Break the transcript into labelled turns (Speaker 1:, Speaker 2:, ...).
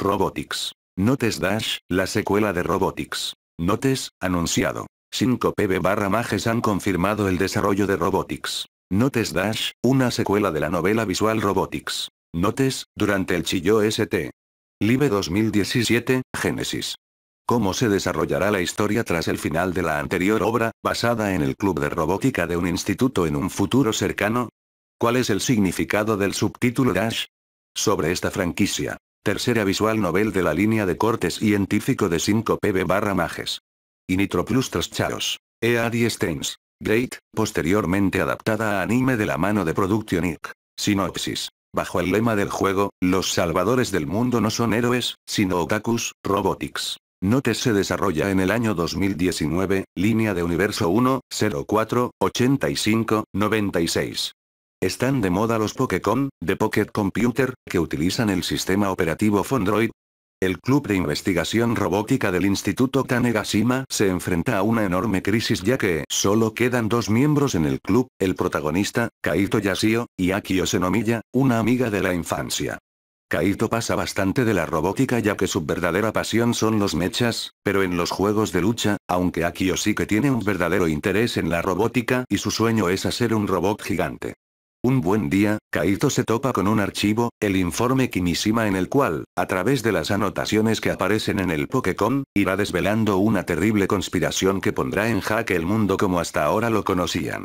Speaker 1: Robotics. Notes Dash, la secuela de Robotics. Notes, anunciado. 5PB barra Mages han confirmado el desarrollo de Robotics. Notes Dash, una secuela de la novela visual Robotics. Notes, durante el Chillo ST. Live 2017, Génesis. ¿Cómo se desarrollará la historia tras el final de la anterior obra, basada en el club de robótica de un instituto en un futuro cercano? ¿Cuál es el significado del subtítulo Dash? Sobre esta franquicia. Tercera visual novel de la línea de corte científico de 5PB barra Mages. Y Nitro Plus Chaos. E.A.D. Steins. Great, posteriormente adaptada a anime de la mano de Production Inc. Sinopsis. Bajo el lema del juego, los salvadores del mundo no son héroes, sino otakus, robotics. Notes se desarrolla en el año 2019, línea de universo 1, 04, 85, 96. Están de moda los Pokécom, de Pocket Computer, que utilizan el sistema operativo Fondroid. El Club de Investigación Robótica del Instituto Tanegashima se enfrenta a una enorme crisis ya que solo quedan dos miembros en el club, el protagonista, Kaito Yashio, y Akio Senomiya, una amiga de la infancia. Kaito pasa bastante de la robótica ya que su verdadera pasión son los mechas, pero en los juegos de lucha, aunque Akio sí que tiene un verdadero interés en la robótica y su sueño es hacer un robot gigante. Un buen día, Kaito se topa con un archivo, el informe Kimishima en el cual, a través de las anotaciones que aparecen en el Pokécom, irá desvelando una terrible conspiración que pondrá en jaque el mundo como hasta ahora lo conocían.